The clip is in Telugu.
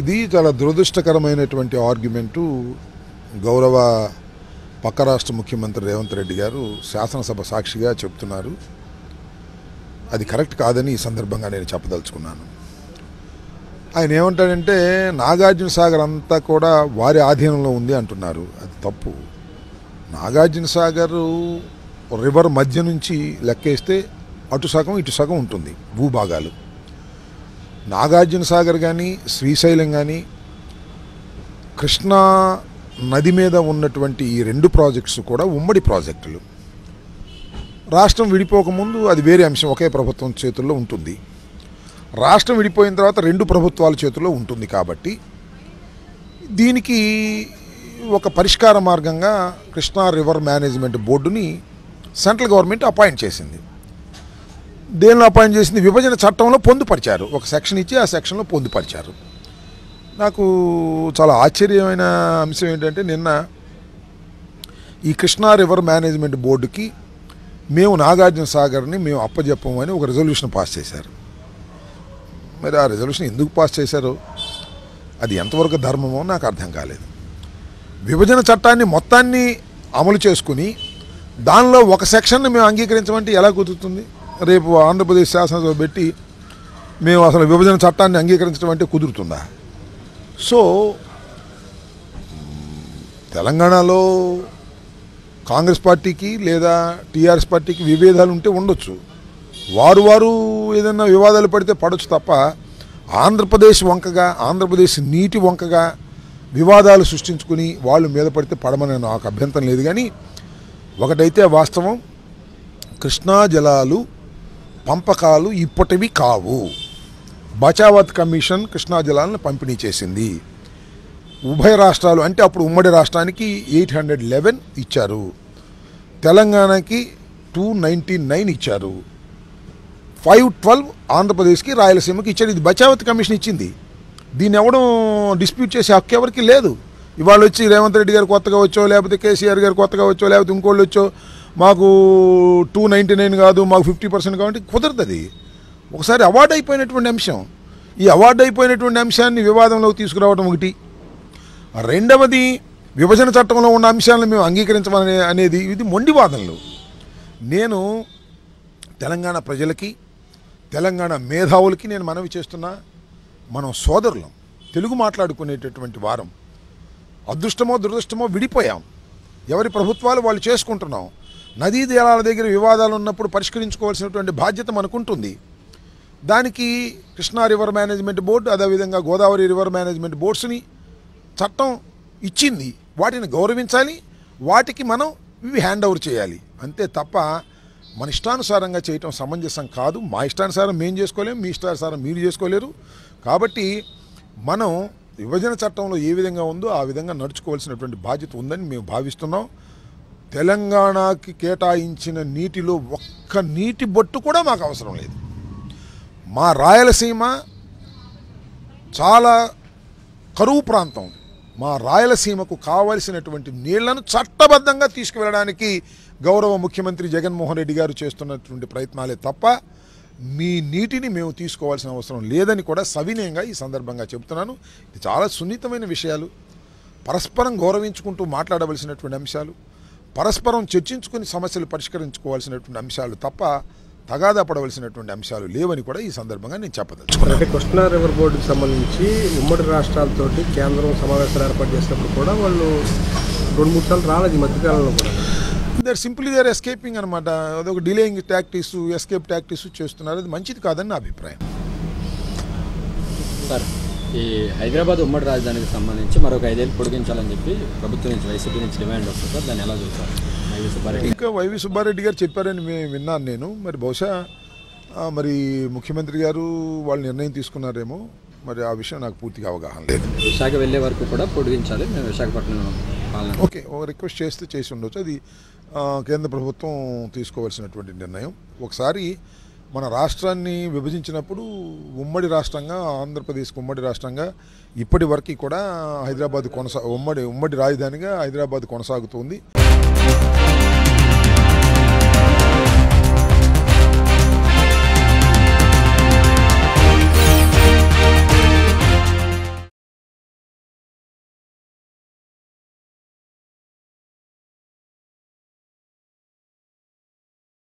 ఇది చాలా దురదృష్టకరమైనటువంటి ఆర్గ్యుమెంటు గౌరవ పక్క రాష్ట్ర ముఖ్యమంత్రి రేవంత్ రెడ్డి గారు శాసనసభ సాక్షిగా చెప్తున్నారు. అది కరెక్ట్ కాదని ఈ సందర్భంగా నేను చెప్పదలుచుకున్నాను. ఆయన ఏమంటాడంటే నాగార్జున సాగర్ అంతా కూడా వారి ఆధీనంలో ఉంది అంటున్నారు. అది తప్పు. నాగార్జున సాగర్ రివర్ మధ్య నుంచి లెక్కేస్తే అటు సగం ఇటు సగం ఉంటుంది భూభాగాలు. నాగార్జున సాగర్ కానీ శ్రీశైలం కానీ కృష్ణా నది మీద ఉన్నటువంటి ఈ రెండు ప్రాజెక్ట్స్ కూడా ఉమ్మడి ప్రాజెక్టులు. రాష్ట్రం విడిపోకముందు అది వేరే అంశం ఒకే ప్రభుత్వం చేతుల్లో ఉంటుంది. రాష్ట్రం విడిపోయిన తర్వాత రెండు ప్రభుత్వాల చేతుల్లో ఉంటుంది కాబట్టి దీనికి ఒక పరిష్కార మార్గంగా కృష్ణా రివర్ మేనేజ్మెంట్ బోర్డుని సెంట్రల్ గవర్నమెంట్ అపాయింట్ చేసింది. దేనిలో అపాయింట్ చేసింది? విభజన చట్టంలో పొందుపరిచారు. ఒక సెక్షన్ ఇచ్చి ఆ సెక్షన్లో పొందుపరిచారు. నాకు చాలా ఆశ్చర్యమైన అంశం ఏంటంటే నిన్న ఈ కృష్ణా రివర్ మేనేజ్మెంట్ బోర్డుకి మేము నాగార్జున సాగర్ని మేము అప్పజెప్పమని ఒక రెజల్యూషన్ పాస్ చేశారు. మరి ఆ రెజల్యూషన్ ఎందుకు పాస్ చేశారో? అది ఎంతవరకు ధర్మమో నాకు అర్థం కాలేదు. విభజన చట్టాన్ని మొత్తాన్ని అమలు చేసుకుని దానిలో ఒక సెక్షన్ని మేము అంగీకరించమంటే ఎలా కుదురుతుంది? రేపు ఆంధ్రప్రదేశ్ శాసనసభ పెట్టి మేము అసలు విభజన చట్టాన్ని అంగీకరించడం అంటే కుదురుతుందా? సో తెలంగాణలో కాంగ్రెస్ పార్టీకి లేదా టీఆర్ఎస్ పార్టీకి విభేదాలు ఉంటే ఉండొచ్చు. వారు వారు ఏదైనా వివాదాలు పడితే పడవచ్చు తప్ప ఆంధ్రప్రదేశ్ వంకగా ఆంధ్రప్రదేశ్ నీటి వంకగా వివాదాలు సృష్టించుకుని వాళ్ళు మీద పడితే పడమని నాకు అభ్యంతరం లేదు. కానీ ఒకటైతే వాస్తవం కృష్ణా జలాలు పంపకాలు ఇప్పటివి కావు. బచావత్ కమిషన్ కృష్ణా జలాలను పంపిణీ చేసింది. ఉభయ రాష్ట్రాలు అంటే అప్పుడు ఉమ్మడి రాష్ట్రానికి ఎయిట్ హండ్రెడ్ లెవెన్ ఇచ్చారు. తెలంగాణకి టూ నైంటీ నైన్ ఇచ్చారు. ఫైవ్ ట్వెల్వ్ ఆంధ్రప్రదేశ్కి రాయలసీమకి ఇచ్చారు. ఇది బచావత్ కమిషన్ ఇచ్చింది. దీన్ని ఎవడం డిస్ప్యూట్ చేసే హక్కు ఎవరికి లేదు. ఇవాళ వచ్చి రేవంత్ రెడ్డి గారు కొత్తగా వచ్చో లేకపోతే కేసీఆర్ గారు కొత్తగా వచ్చో లేకపోతే ఇంకోళ్ళు వచ్చో మాకు టూ నైంటీ నైన్ కాదు మాకు ఫిఫ్టీ పర్సెంట్ కాబట్టి కుదరదు అది ఒకసారి అవార్డు అయిపోయినటువంటి అంశం. ఈ అవార్డు అయిపోయినటువంటి అంశాన్ని వివాదంలోకి తీసుకురావడం ఒకటి. రెండవది విభజన చట్టంలో ఉన్న అంశాలను మేము అంగీకరించమని అనేది ఇది మొండి వాదనలు. నేను తెలంగాణ ప్రజలకి తెలంగాణ మేధావులకి నేను మనవి చేస్తున్నా మనం సోదరులం తెలుగు మాట్లాడుకునేటటువంటి వారం అదృష్టమో దురదృష్టమో విడిపోయాం. ఎవరి ప్రభుత్వాలు వాళ్ళు చేసుకుంటున్నాం. నదీ తీరాల దగ్గర వివాదాలు ఉన్నప్పుడు పరిష్కరించుకోవాల్సినటువంటి బాధ్యత మనకుంటుంది. దానికి కృష్ణా రివర్ మేనేజ్మెంట్ బోర్డు అదేవిధంగా గోదావరి రివర్ మేనేజ్మెంట్ బోర్డ్స్ని చట్టం ఇచ్చింది. వాటిని గౌరవించాలి. వాటికి మనం ఇవి హ్యాండ్ ఓవర్ చేయాలి. అంతే తప్ప మన ఇష్టానుసారంగా చేయటం సమంజసం కాదు. మా ఇష్టానుసారం మేము చేసుకోలేము మీ ఇష్టానుసారం మీరు చేసుకోలేరు. కాబట్టి మనం విభజన చట్టంలో ఏ విధంగా ఉందో ఆ విధంగా నడుచుకోవాల్సినటువంటి బాధ్యత ఉందని మేము భావిస్తున్నాం. తెలంగాణకి కేటాయించిన నీటిలో ఒక్క నీటి బొట్టు కూడా మాకు అవసరం లేదు. మా రాయలసీమ చాలా కరువు ప్రాంతం. మా రాయలసీమకు కావలసినటువంటి నీళ్ళను చట్టబద్ధంగా తీసుకువెళ్ళడానికి గౌరవ ముఖ్యమంత్రి జగన్మోహన్ రెడ్డి గారు చేస్తున్నటువంటి ప్రయత్నాలే తప్ప మీ నీటిని మేము తీసుకోవాల్సిన అవసరం లేదని కూడా సవినయంగా ఈ సందర్భంగా చెబుతున్నాను. ఇది చాలా సున్నితమైన విషయాలు. పరస్పరం గౌరవించుకుంటూ మాట్లాడవలసినటువంటి అంశాలు. పరస్పరం చర్చించుకుని సమస్యలు పరిష్కరించుకోవాల్సినటువంటి అంశాలు తప్ప తగాదా పడవలసినటువంటి అంశాలు లేవని కూడా ఈ సందర్భంగా నేను చెప్పదలుచుకున్నాను. అంటే కృష్ణా రివర్ బోర్డుకి సంబంధించి ఉమ్మడి రాష్ట్రాలతోటి కేంద్రం సమావేశాలు ఏర్పాటు చేసినప్పుడు కూడా వాళ్ళు రెండు మూడు సార్లు రాలేదు ఈ మధ్యకాలంలో కూడా. దర్ సింప్లీ దర్ ఎస్కేపింగ్ అనమాట అదొక డిలేయింగ్ టాక్టిక్స్ ఎస్కేప్ టాక్టిక్స్ చేస్తున్నారు. అది మంచిది కాదని నా అభిప్రాయం. సార్. ఈ హైదరాబాద్ ఉమ్మడి రాజధానికి సంబంధించి మరొక ఐదేళ్ళు పొడిగించాలని చెప్పి ప్రభుత్వం నుంచి వైసీపీ నుంచి డిమాండ్ వస్తుంది సార్. దాన్ని ఎలా చూస్తారు? ఇంకా వైవి సుబ్బారెడ్డి గారు చెప్పారని విన్నాను నేను. మరి బహుశా మరి ముఖ్యమంత్రి గారు వాళ్ళు నిర్ణయం తీసుకున్నారేమో. మరి ఆ విషయం నాకు పూర్తిగా అవగాహన లేదు. విశాఖ వెళ్ళే వరకు కూడా పొడిగించాలి. మేము విశాఖపట్నం ఓకే రిక్వెస్ట్ చేస్తే చేసి ఉండొచ్చు. అది కేంద్ర ప్రభుత్వం తీసుకోవాల్సినటువంటి నిర్ణయం. ఒకసారి మన రాష్ట్రాన్ని విభజించినప్పుడు ఉమ్మడి రాష్ట్రంగా ఆంధ్రప్రదేశ్కి ఉమ్మడి రాష్ట్రంగా ఇప్పటి వరకు కూడా హైదరాబాద్ కొనసా ఉమ్మడి ఉమ్మడి రాజధానిగా హైదరాబాద్ కొనసాగుతుంది.